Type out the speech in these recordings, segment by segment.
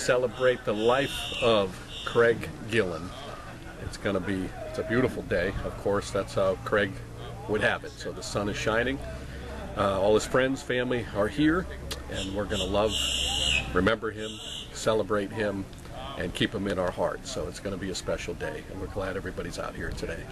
Celebrate the life of Craig Gillen. It's going to be it's a beautiful day. Of course, that's how Craig would have it. So the sun is shining. Uh, all his friends, family are here, and we're going to love, remember him, celebrate him, and keep him in our hearts. So it's going to be a special day, and we're glad everybody's out here today.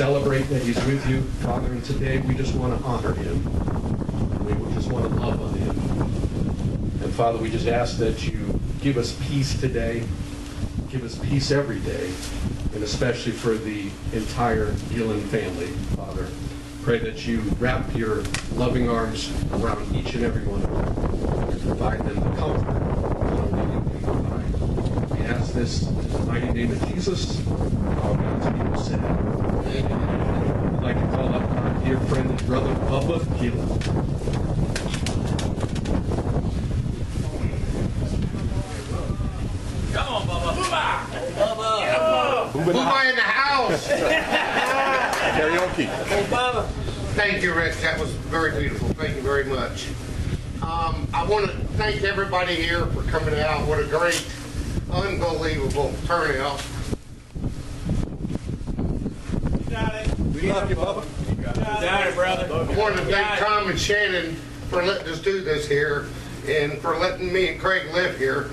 Celebrate that he's with you, Father, and today we just want to honor him. We just want to love on him. And Father, we just ask that you give us peace today, give us peace every day, and especially for the entire Gillen family, Father. Pray that you wrap your loving arms around each and every one of them and provide them the comfort that only you can provide. We ask this in the mighty name of Jesus. All God's people said. I'd like to call up our dear friend and brother Bubba Gillen. Booba in the house. Karaoke. Thank you, Rick. That was very beautiful. Thank you very much. Um, I want to thank everybody here for coming out. What a great, unbelievable turnout. We love you, Bubba. Got it, brother. I want to thank Tom and Shannon for letting us do this here and for letting me and Craig live here.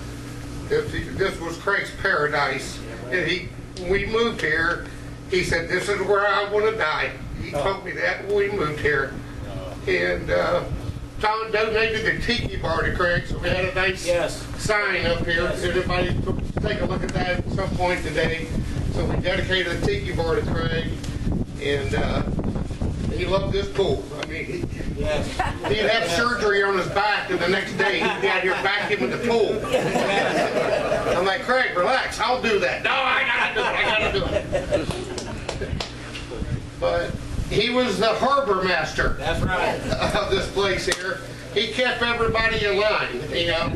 This, this was Craig's paradise. And he, when we moved here, he said, this is where I want to die. He told me that when we moved here. And uh, Tom donated the tiki bar to Craig, so we had a nice Yes. sign up here. Yes. Everybody take a look at that at some point today. So we dedicated the tiki bar to Craig. And uh, he loved this pool. I mean, Yes. He'd have surgery on his back, and the next day he'd be out here vacuuming the pool. I'm like, Craig, relax. I'll do that. No, I gotta do it. I gotta do it. But he was the harbor master That's right. of this place here. He kept everybody in line, you know.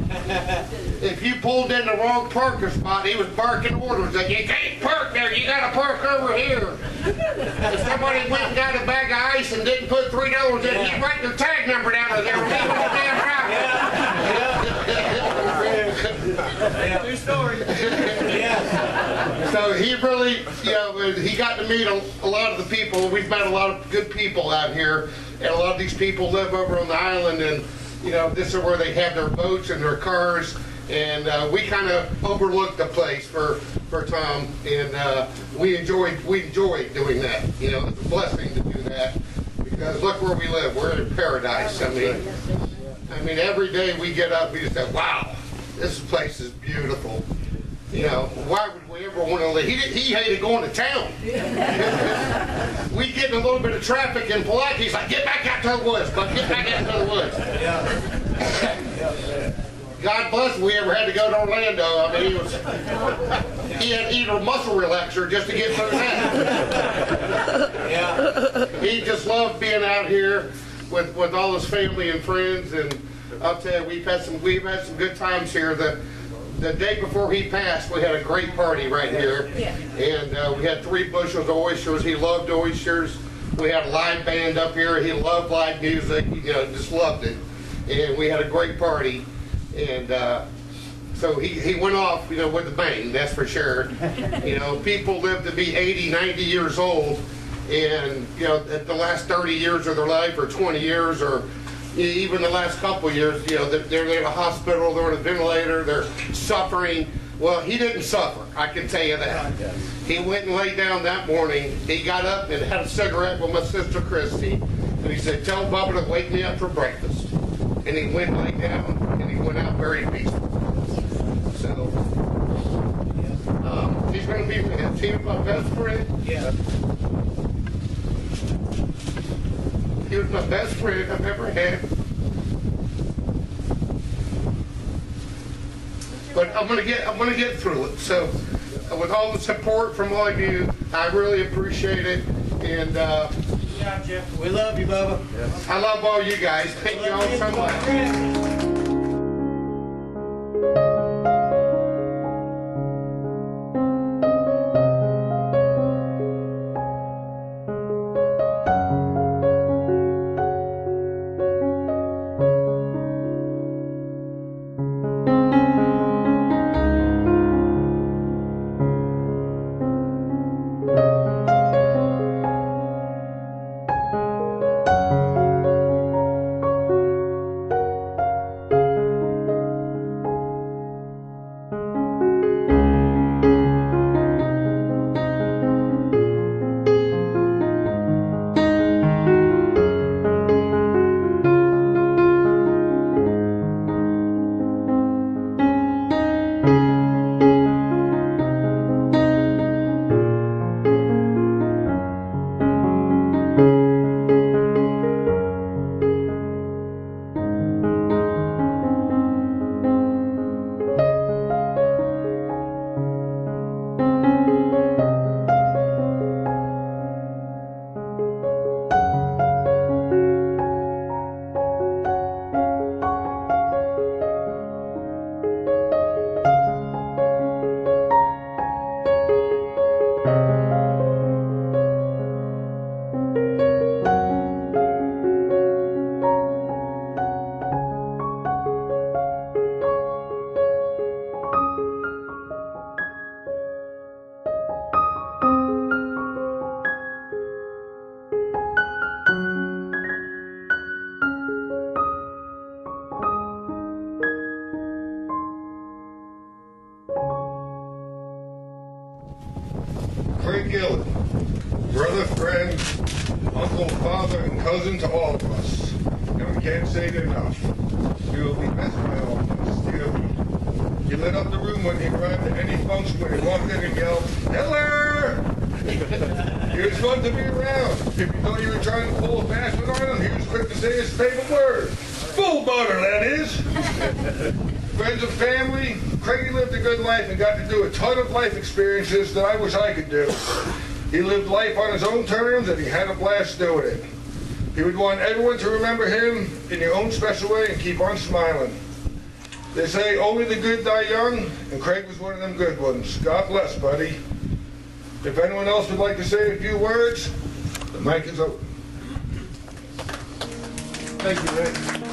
If you pulled in the wrong parking spot, he was barking orders that you can't park there, you gotta park over here. If somebody went and got a bag of ice and didn't put three dollars in, he'd write the tag number down there, leave it on the damn route. True story. Yes. So he really, you know, he got to meet a, a lot of the people. We've met a lot of good people out here, and a lot of these people live over on the island, and you know, this is where they have their boats and their cars. And uh, we kind of overlooked the place for for Tom, and uh, we enjoyed we enjoyed doing that. You know, it's a blessing to do that because look where we live. We're in paradise. I mean, I mean, every day we get up, we just say, "Wow, this place is beautiful." You know, why would we ever want to leave? He, did- he hated going to town. we get in a little bit of traffic in Pulaski. He's like, get back out to the woods, but get back out to the woods. God bless if we ever had to go to Orlando. I mean, he was, he had to eat a muscle relaxer just to get through that. Yeah. He just loved being out here with, with all his family and friends, and I'll tell you, we've had some we've had some good times here. The the day before he passed, we had a great party right here, yeah. and uh, we had three bushels of oysters. He loved oysters. We had a live band up here. He loved live music. You know, just loved it, and we had a great party. And uh, So he, he went off, you know, with a bang, that's for sure. You know, people live to be 80, 90 years old, and, you know, at the last 30 years of their life, or 20 years, or even the last couple of years, you know, they're, they're in a hospital, they're on a ventilator, they're suffering. Well, he didn't suffer, I can tell you that. He went and laid down that morning, he got up and had a cigarette with my sister Christy, and he said, tell Bubba to wake me up for breakfast. And he went and laid down, went out very peaceful. So, um, he's gonna be with he was my best friend. Yeah. He was my best friend I've ever had. But I'm gonna get I'm gonna get through it. So, with all the support from all of you, I really appreciate it. And uh, Jeff. We love you, Bubba. I love all you guys. Thank you all so much. Brother, friend, uncle, father, and cousin to all of us. And we can't say it enough. You will be missed by all of us. You lit up the room when he arrived at any function when he walked in and yelled, Hitler! He was fun to be around. If you thought you were trying to pull a fast one on him, he was quick to say his favorite word. Full butter, that is. Friends and family, Craigie lived a good life and got to do a ton of life experiences that I wish I could do. He lived life on his own terms and he had a blast doing it. He would want everyone to remember him in your own special way and keep on smiling. They say only the good die young, and Craig was one of them good ones. God bless, buddy. If anyone else would like to say a few words, the mic is open. Thank you,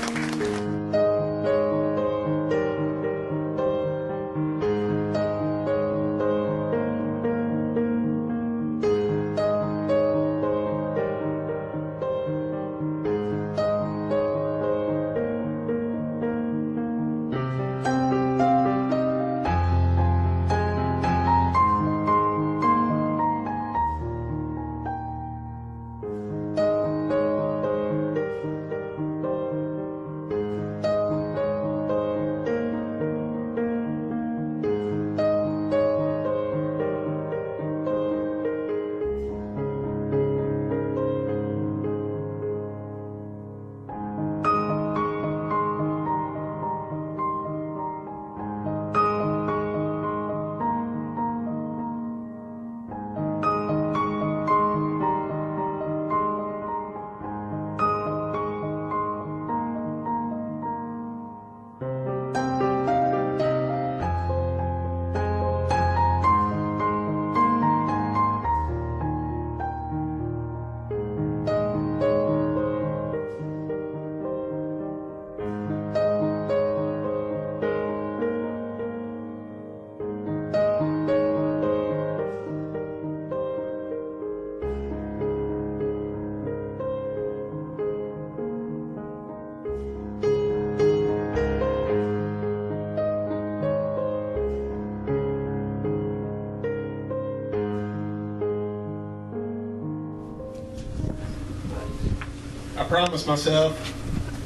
promised myself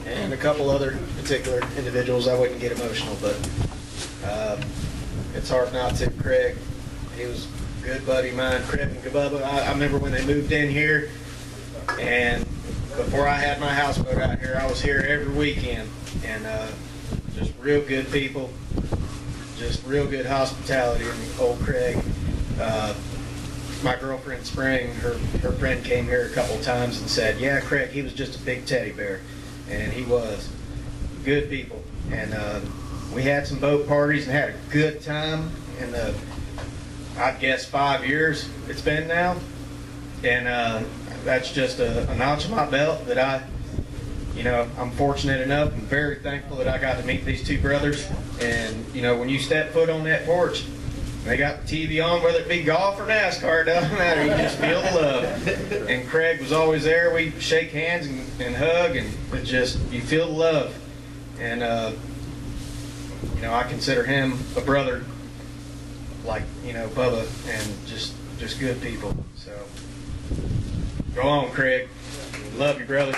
and a couple other particular individuals I wouldn't get emotional, but uh, it's hard not to. Craig, he was a good buddy of mine. Craig and Gabubba. I, I remember when they moved in here, and before I had my houseboat out here, I was here every weekend, and uh, just real good people, just real good hospitality. And old Craig. Uh, my girlfriend Spring, her her friend came here a couple times and said, "Yeah, Craig, he was just a big teddy bear," and he was. Good people, and uh, we had some boat parties and had a good time. In the, I'd guess five years it's been now, and uh, that's just a, a notch on my belt that I, you know, I'm fortunate enough and very thankful that I got to meet these two brothers. And you know, when you step foot on that porch, they got the TV on, whether it be golf or NASCAR, doesn't matter. You just feel the love. And Craig was always there. We shake hands and, and hug, and just you feel the love. And uh, you know, I consider him a brother, like you know Bubba, and just just good people. So go on, Craig. Love you, brother.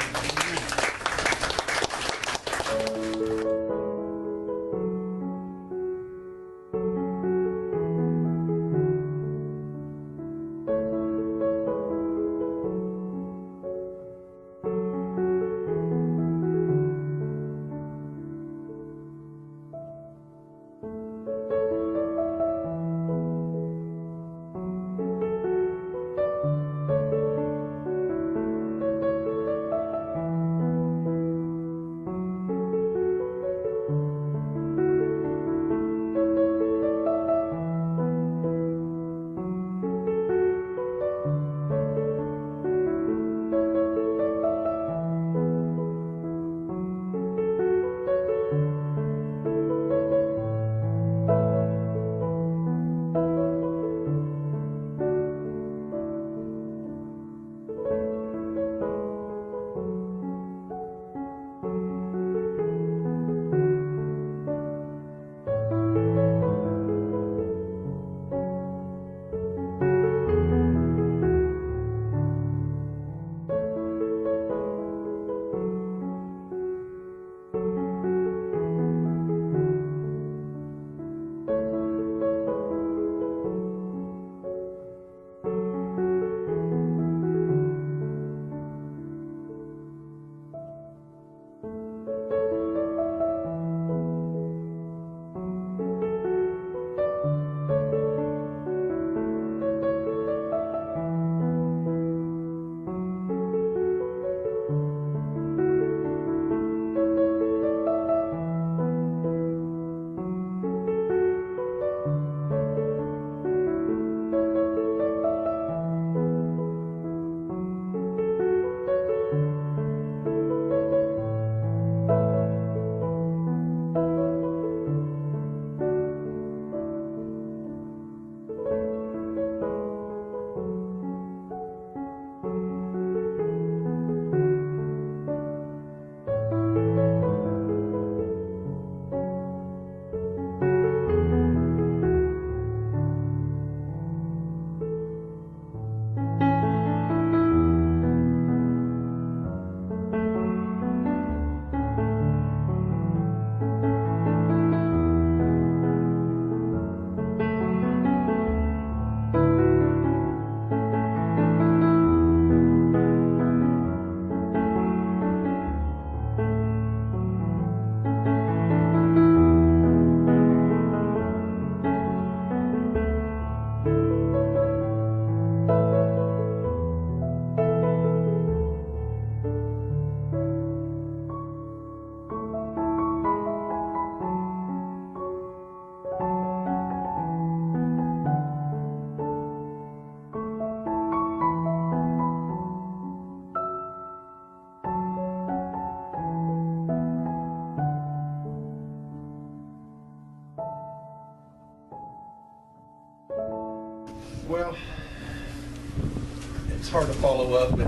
Follow up, but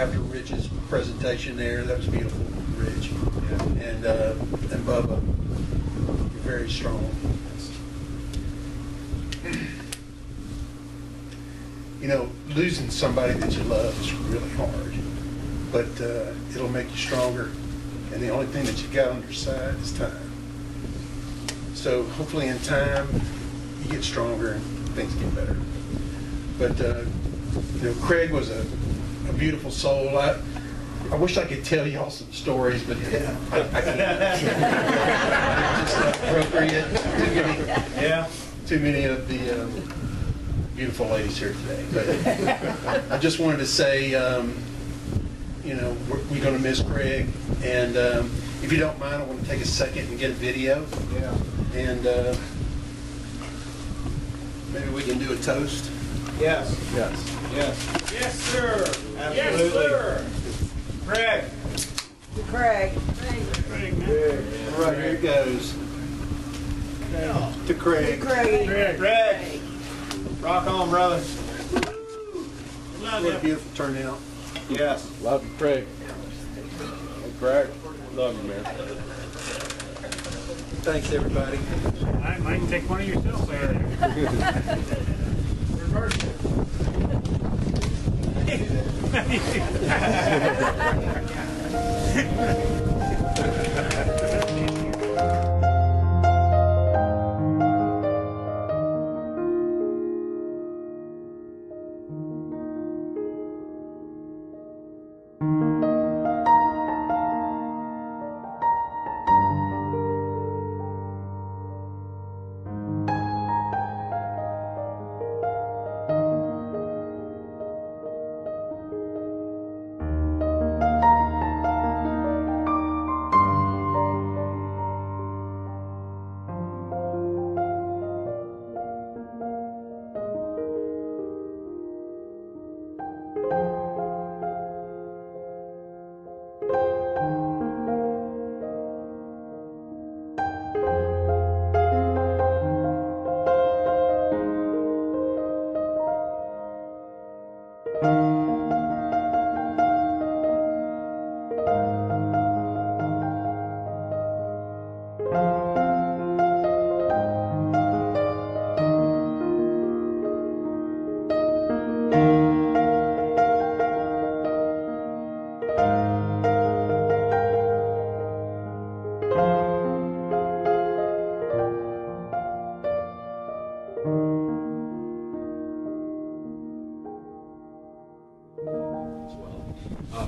after Rich's presentation there, that was beautiful, Rich. And, uh, and Bubba, you're very strong. You know, losing somebody that you love is really hard. but uh, it'll make you stronger. And the only thing that you got on your side is time. So hopefully in time, you get stronger and things get better. But, uh, you know, Craig was a, a beautiful soul. I, I wish I could tell y'all some stories, but yeah, I, I can't. Just not appropriate. Too many, Yeah. too many of the um, beautiful ladies here today. But I just wanted to say, um, you know, we're, we're going to miss Craig, and um, if you don't mind, I want to take a second and get a video, Yeah. and uh, maybe we can do a toast. Yes. Yes. Yes. Yes, sir. Absolutely. Yes, sir. Craig. Craig. All right, here it goes. To Craig. Craig. Craig. Craig. Rock on, brother. What a beautiful turnout. Yes. Love you, Craig. Hey, Craig. Love you, man. Thanks, everybody. I might take one of yourself there. Um, ハハハハ!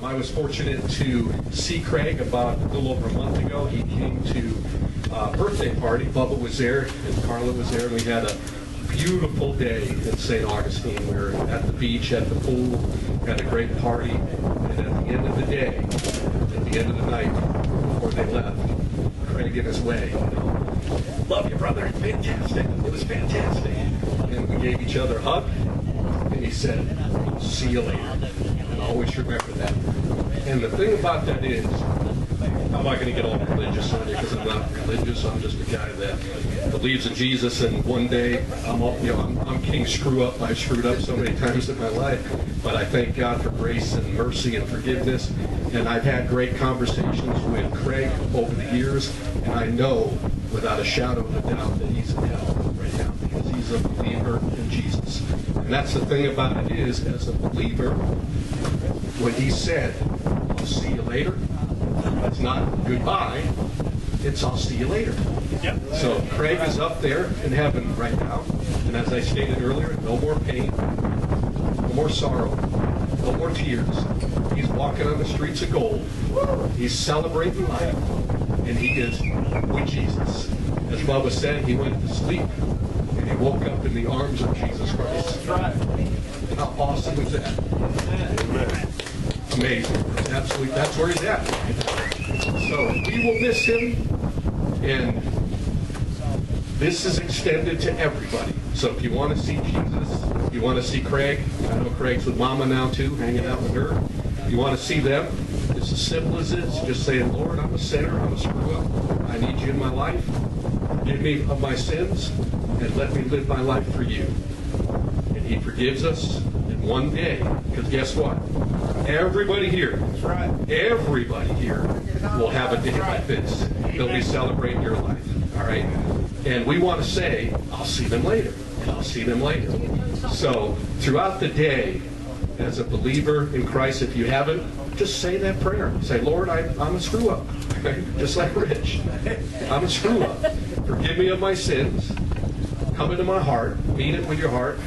I was fortunate to see Craig about a little over a month ago. He came to a birthday party. Bubba was there and Carla was there. We had a beautiful day in St. Augustine. We were at the beach, at the pool, had a great party. And at the end of the day, at the end of the night, before they left, Craig in his way, love you, brother. Fantastic. It was fantastic. And we gave each other a hug. And he said, see you later. Always remember that. And the thing about that is, I'm not going to get all religious on you because I'm not religious. I'm just a guy that believes in Jesus. And one day, I'm all, you know, I'm, I'm king screw up. I've screwed up so many times in my life, but I thank God for grace and mercy and forgiveness. And I've had great conversations with Craig over the years, and I know without a shadow of a doubt that he's in hell right now because he's a believer in Jesus. And that's the thing about it is, as a believer, when he said, "I'll see you later," that's not goodbye. It's "I'll see you later." Yep. So Craig is up there in heaven right now, and as I stated earlier, no more pain, no more sorrow, no more tears. He's walking on the streets of gold. He's celebrating life, and he is with Jesus. As Bubba said, he went to sleep, and he woke up in the arms of Jesus Christ. How awesome is that? Amazing. Absolutely, that's where he's at. So we will miss him, and this is extended to everybody. So if you want to see Jesus, you want to see Craig, I know Craig's with Mama now too, hanging out with her. You want to see them, it's as simple as this. Just saying, Lord, I'm a sinner, I'm a screw up. I need you in my life. Forgive me of my sins, and let me live my life for you and he forgives us in one day. Because guess what? Everybody here, That's right. everybody here will have a day like this. They'll be celebrating your life. All right? And we want to say, I'll see them later. And I'll see them later. So throughout the day, as a believer in Christ, if you haven't, just say that prayer. Say, Lord, I, I'm a screw up. just like Rich. I'm a screw up. Forgive me of my sins. Come into my heart. Mean it with your heart.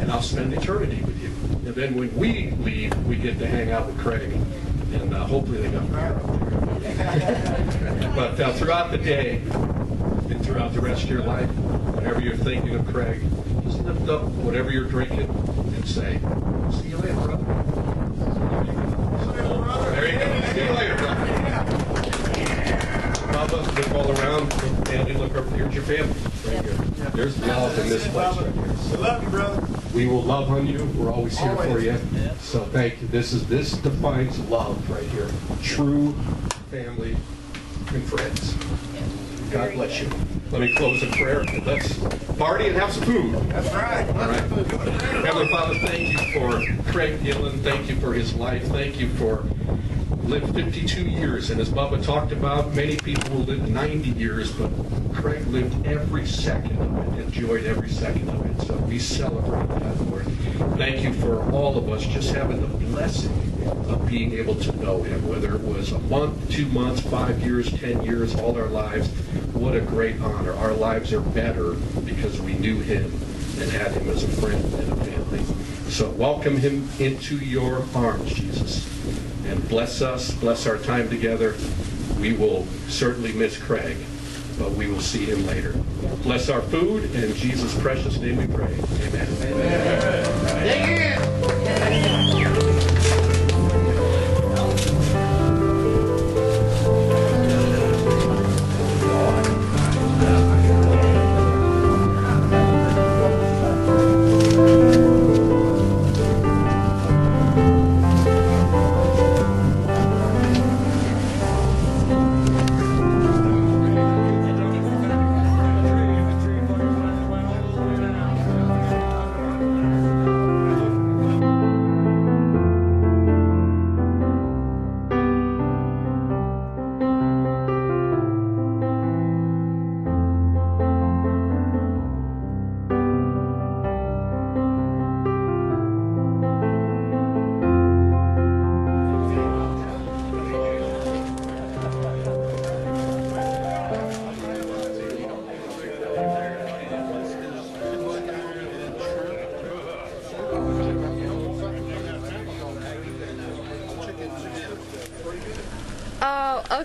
And I'll spend eternity with you. And then when we leave, we get to hang out with Craig. And uh, hopefully they up there. but uh, throughout the day and throughout the rest of your life, whenever you're thinking of Craig, just lift up whatever you're drinking and say, see you later, brother. There you go. See you later, brother. Bubba, look all around. Look, Andy, look over. Here's your family right here. There's love in this place right here. We love you, brother. We will love on you. We're always here for you. So thank you. This is this defines love right here. True family and friends. God bless you. Let me close in prayer. Let's party and have some food. That's right. All right. Heavenly Father, thank you for Craig Gillen. Thank you for his life. Thank you for lived 52 years. And as Bubba talked about, many people will live 90 years, but Craig lived every second of it, enjoyed every second of it. So we celebrate that, Lord. Thank you for all of us just having the blessing of being able to know him, whether it was a month, two months, five years, 10 years, all our lives. What a great honor. Our lives are better because we knew him and had him as a friend and a family. So welcome him into your arms, Jesus and bless us, bless our time together. We will certainly miss Craig, but we will see him later. Bless our food, and in Jesus' precious name we pray. Amen. Oh,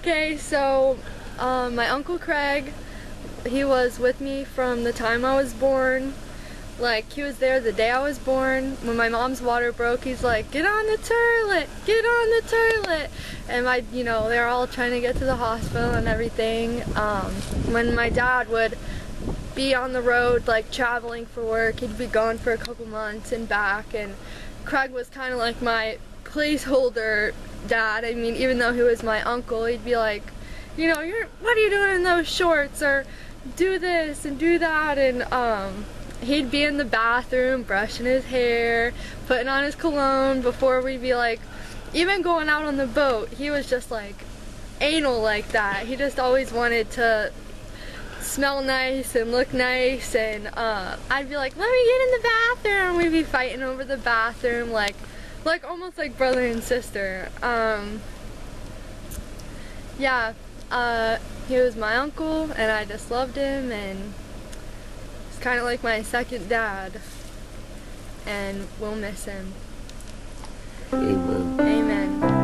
okay. So, um, my uncle Craig, he was with me from the time I was born. Like, he was there the day I was born. When my mom's water broke, he's like, get on the toilet, get on the toilet. And my, you know, they're all trying to get to the hospital and everything. Um, when my dad would be on the road, like traveling for work, he'd be gone for a couple months and back. And Craig was kind of like my placeholder dad. I mean, even though he was my uncle, he'd be like, you know, you're what are you doing in those shorts or do this and do that and um he'd be in the bathroom brushing his hair, putting on his cologne before we'd be like even going out on the boat. He was just like anal like that. He just always wanted to smell nice and look nice and uh, I'd be like, let me get in the bathroom. We'd be fighting over the bathroom like like almost like brother and sister. Um, yeah, uh, he was my uncle and I just loved him and it's kind of like my second dad and we'll miss him. Amen. Amen.